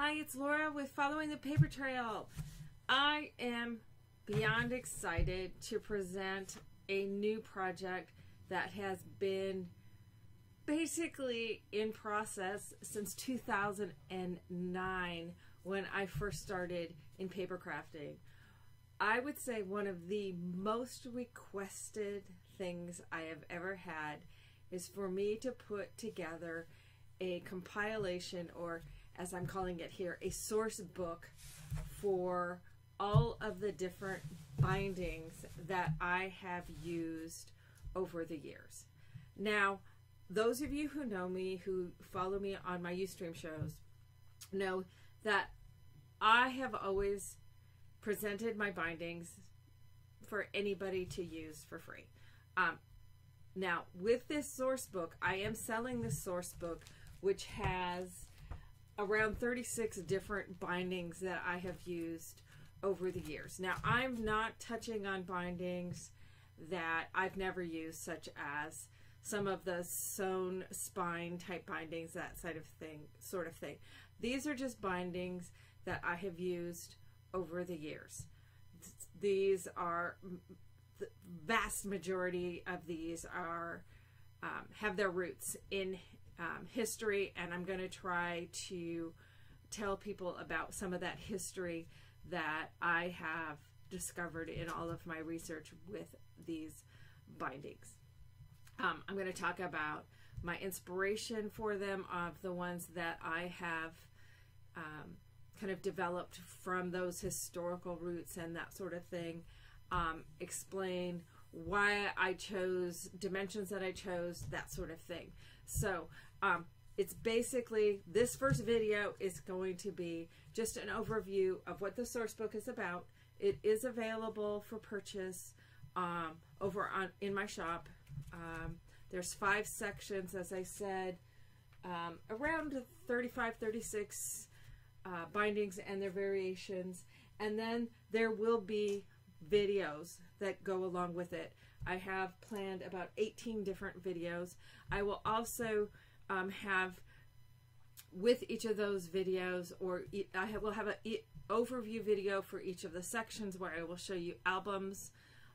Hi, it's Laura with Following the Paper Trail. I am beyond excited to present a new project that has been basically in process since 2009 when I first started in paper crafting. I would say one of the most requested things I have ever had is for me to put together a compilation, or as I'm calling it here, a source book for all of the different bindings that I have used over the years. Now, those of you who know me, who follow me on my Ustream shows, know that I have always presented my bindings for anybody to use for free. Um, now, with this source book, I am selling this source book, which has around 36 different bindings that I have used over the years. Now, I'm not touching on bindings that I've never used, such as some of the sewn spine type bindings, that side of thing, sort of thing. These are just bindings that I have used over the years. These are the vast majority of these are um, have their roots in um, history, and I'm going to try to tell people about some of that history that I have discovered in all of my research with these bindings. Um, I'm going to talk about my inspiration for them of the ones that I have um, kind of developed from those historical roots and that sort of thing. Um, explain why I chose dimensions that I chose, that sort of thing. So um, it's basically this first video is going to be just an overview of what the source book is about. It is available for purchase um, over on in my shop. Um, there's five sections, as I said, um, around 35, 36 uh, bindings and their variations. And then there will be videos that go along with it. I have planned about 18 different videos. I will also um, have with each of those videos or I will have an overview video for each of the sections where I will show you albums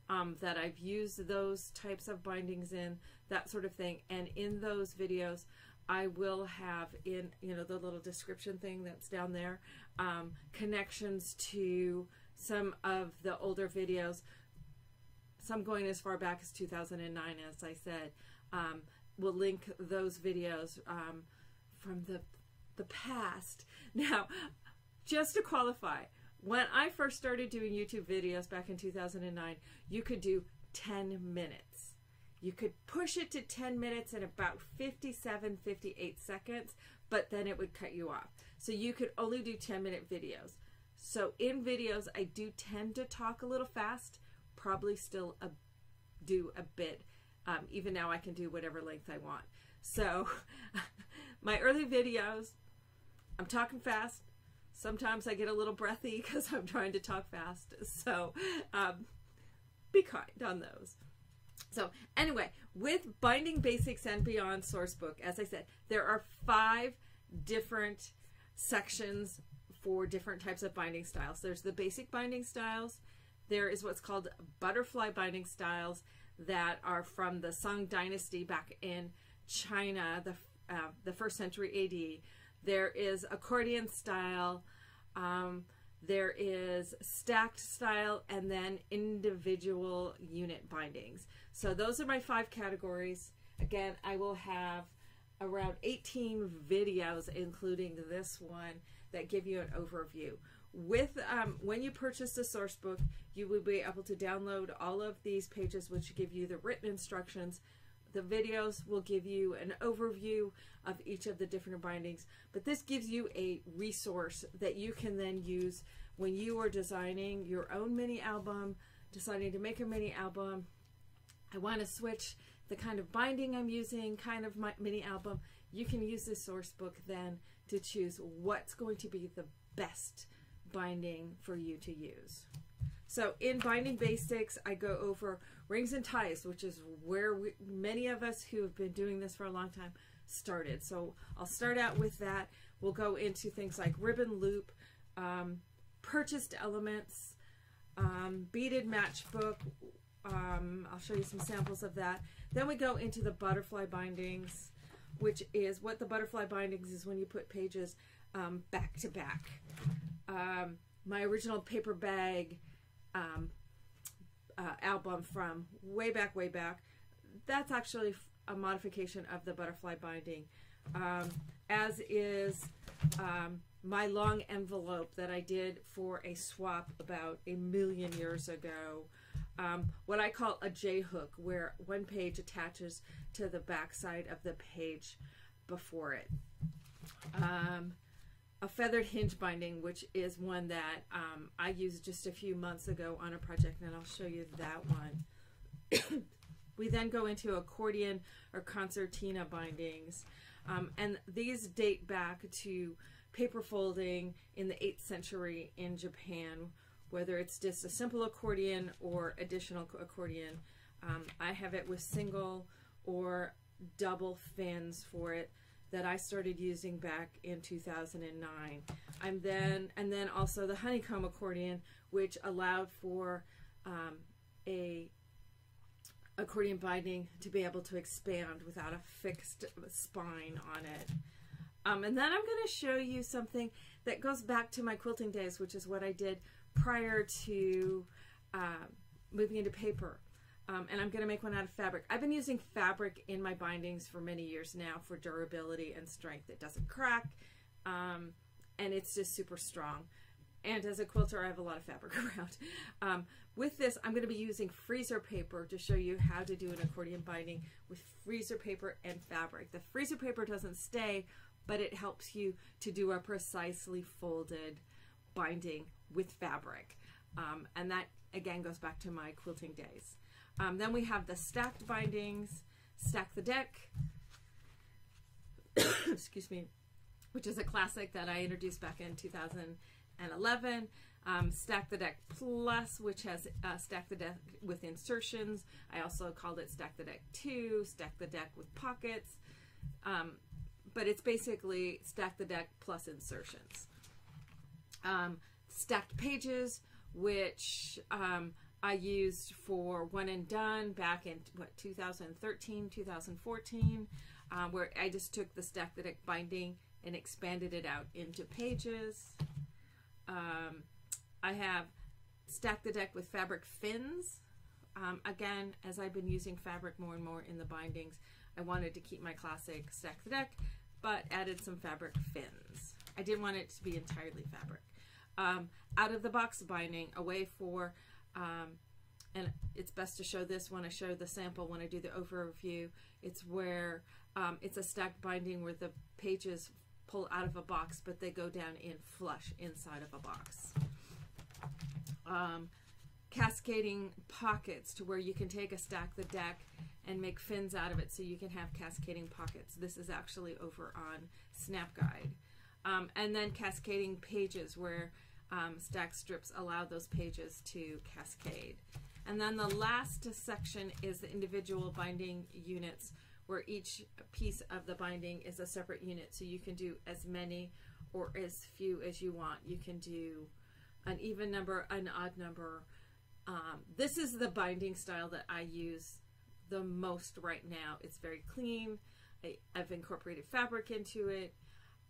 um, that I've used those types of bindings in, that sort of thing. And in those videos, I will have in, you know, the little description thing that's down there, um, connections to some of the older videos, some going as far back as 2009, as I said. Um, we'll link those videos um, from the the past. Now, just to qualify, when I first started doing YouTube videos back in 2009, you could do 10 minutes. You could push it to 10 minutes in about 57, 58 seconds, but then it would cut you off. So you could only do 10 minute videos. So in videos, I do tend to talk a little fast, probably still a, do a bit. Um, even now I can do whatever length I want. So my early videos, I'm talking fast. Sometimes I get a little breathy because I'm trying to talk fast. So um, be kind on those. So anyway, with Binding Basics and Beyond Sourcebook, as I said, there are five different sections for different types of binding styles. There's the basic binding styles. There is what's called butterfly binding styles that are from the Song Dynasty back in China, the uh, the first century AD. There is accordion style. Um, there is stacked style and then individual unit bindings. So those are my five categories. Again, I will have around 18 videos, including this one, that give you an overview. With um, when you purchase the source book, you will be able to download all of these pages, which give you the written instructions. The videos will give you an overview of each of the different bindings, but this gives you a resource that you can then use when you are designing your own mini album, deciding to make a mini album. I want to switch the kind of binding I'm using, kind of my mini album. You can use this source book then to choose what's going to be the best binding for you to use. So in Binding Basics, I go over rings and ties, which is where we, many of us who have been doing this for a long time started. So I'll start out with that. we'll go into things like ribbon loop, um, purchased elements, um, beaded matchbook. Um, I'll show you some samples of that. Then we go into the butterfly bindings, which is what the butterfly bindings is when you put pages um, back to back. Um, my original paper bag um, uh, album from way back, way back, that's actually a modification of the butterfly binding, um, as is um, my long envelope that I did for a swap about a million years ago. Um, what I call a J hook, where one page attaches to the back side of the page before it. Um, a feathered hinge binding, which is one that um, I used just a few months ago on a project, and I'll show you that one. we then go into accordion or concertina bindings, um, and these date back to paper folding in the 8th century in Japan, whether it's just a simple accordion or additional accordion. Um, I have it with single or double fins for it that I started using back in 2009. I'm then and then also the honeycomb accordion, which allowed for um, a accordion binding to be able to expand without a fixed spine on it. Um, and then I'm going to show you something that goes back to my quilting days, which is what I did prior to uh, moving into paper. Um, and I'm going to make one out of fabric. I've been using fabric in my bindings for many years now for durability and strength. It doesn't crack, um, and it's just super strong. And as a quilter, I have a lot of fabric around. Um, with this, I'm going to be using freezer paper to show you how to do an accordion binding with freezer paper and fabric. The freezer paper doesn't stay, but it helps you to do a precisely folded binding with fabric. Um, and that, again, goes back to my quilting days. Um, then we have the stacked bindings, Stack the Deck, excuse me, which is a classic that I introduced back in 2011. Um, Stack the Deck Plus, which has uh, Stack the Deck with insertions. I also called it Stack the Deck 2, Stack the Deck with pockets. Um, but it's basically Stack the Deck plus insertions. Um, stacked Pages, which um, I used for One and Done back in what 2013, 2014, um, where I just took the Stack the Deck binding and expanded it out into pages. Um, I have stacked the Deck with fabric fins. Um, again, as I've been using fabric more and more in the bindings, I wanted to keep my classic Stack the Deck, but added some fabric fins. I didn't want it to be entirely fabric. Um, out of the box binding, a way for um, and it's best to show this when I show the sample when I do the overview. It's where um, it's a stacked binding where the pages pull out of a box, but they go down in flush inside of a box. Um, cascading pockets to where you can take a stack the deck and make fins out of it so you can have cascading pockets. This is actually over on Snap Guide. Um, and then cascading pages where um, stack strips allow those pages to cascade. And then the last section is the individual binding units where each piece of the binding is a separate unit. So you can do as many or as few as you want. You can do an even number, an odd number. Um, this is the binding style that I use the most right now. It's very clean. I, have incorporated fabric into it.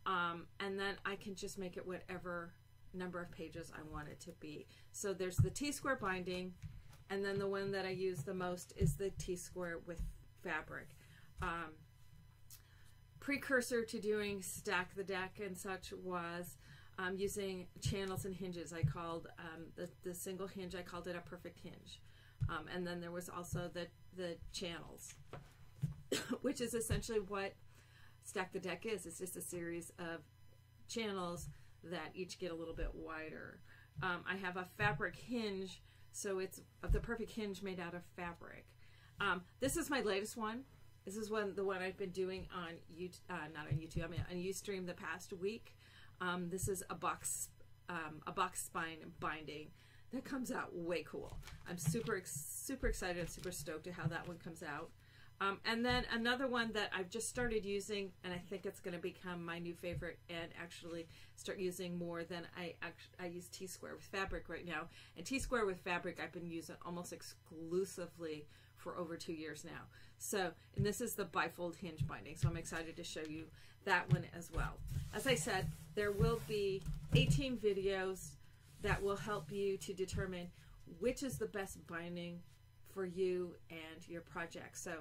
Um, and then I can just make it whatever number of pages I want it to be. So there's the T-square binding, and then the one that I use the most is the T-square with fabric. Um, precursor to doing stack the deck and such was um, using channels and hinges. I called um, the, the single hinge, I called it a perfect hinge. Um, and then there was also the, the channels, which is essentially what stack the deck is. It's just a series of channels that each get a little bit wider. Um, I have a fabric hinge, so it's the perfect hinge made out of fabric. Um, this is my latest one. This is one the one I've been doing on YouTube, uh, not on YouTube. I mean on UStream the past week. Um, this is a box um, a box spine binding that comes out way cool. I'm super super excited and super stoked to how that one comes out. Um, and then another one that I've just started using, and I think it's going to become my new favorite, and actually start using more than I I use T Square with fabric right now. And T Square with fabric I've been using almost exclusively for over two years now. So, and this is the bifold hinge binding. So I'm excited to show you that one as well. As I said, there will be 18 videos that will help you to determine which is the best binding for you and your project. So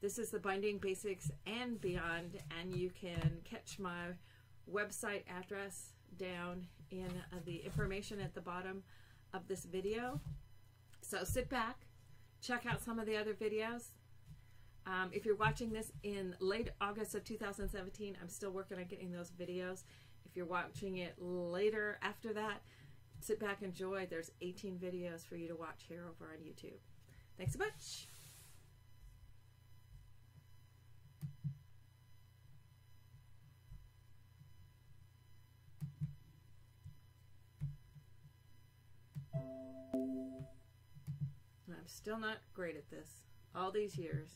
this is the binding basics and beyond, and you can catch my website address down in uh, the information at the bottom of this video. So sit back, check out some of the other videos. Um, if you're watching this in late August of 2017, I'm still working on getting those videos. If you're watching it later after that, sit back, enjoy. There's 18 videos for you to watch here over on YouTube. Thanks a bunch. I'm still not great at this. All these years.